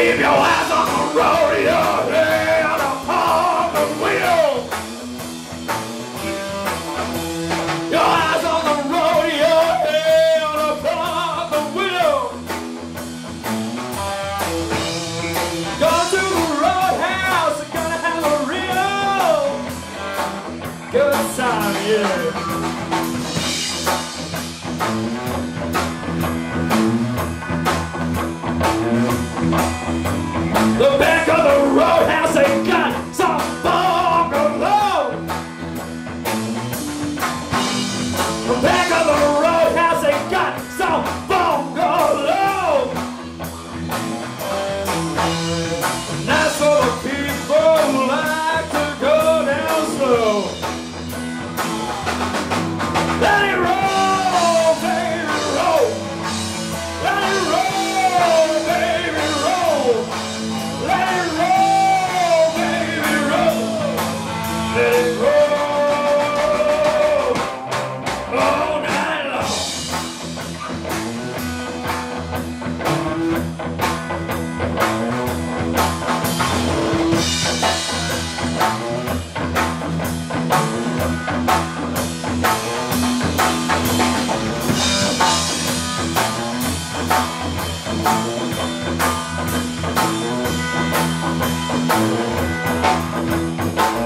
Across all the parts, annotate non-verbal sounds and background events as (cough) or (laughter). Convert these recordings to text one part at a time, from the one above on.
Leave your ass on the road. Thank you.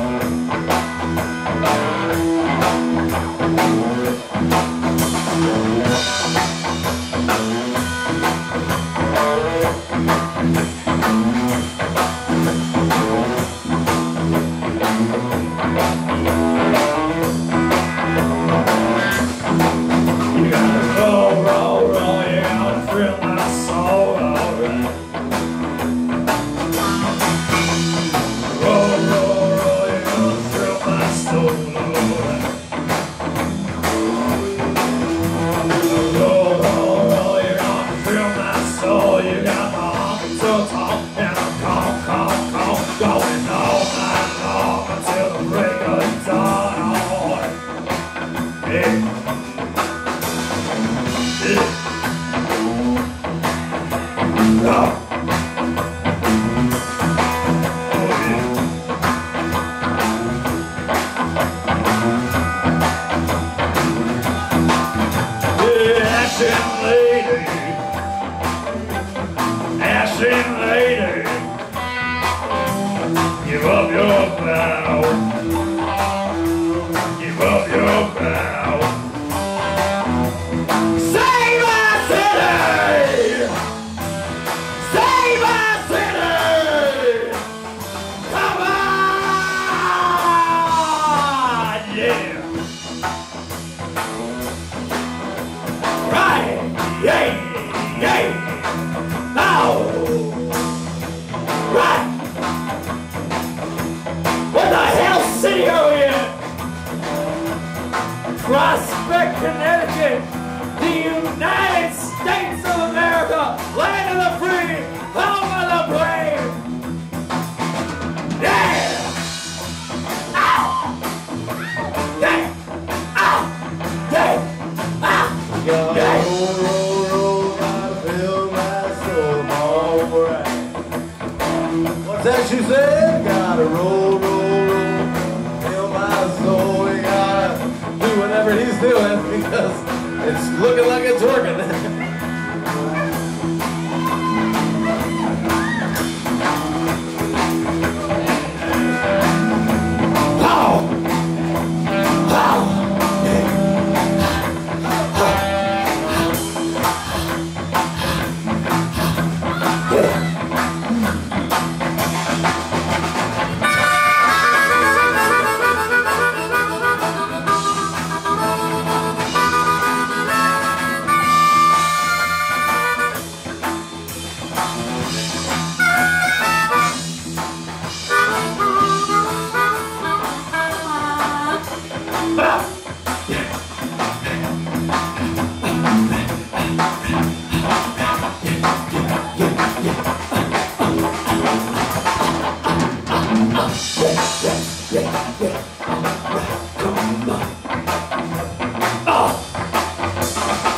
now. Give up your back. He's doing (laughs) because it's looking like it's working. (laughs)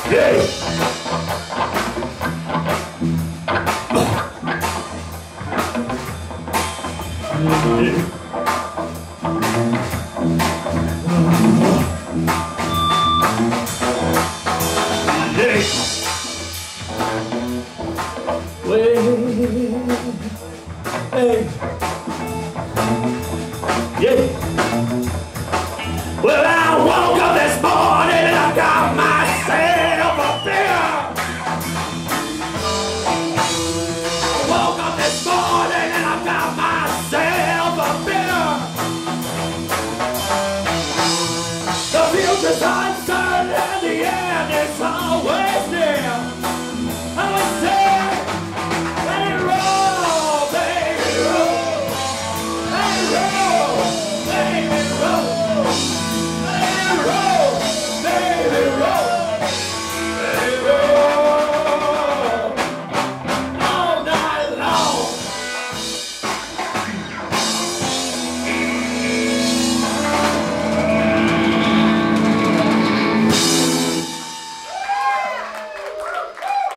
Well,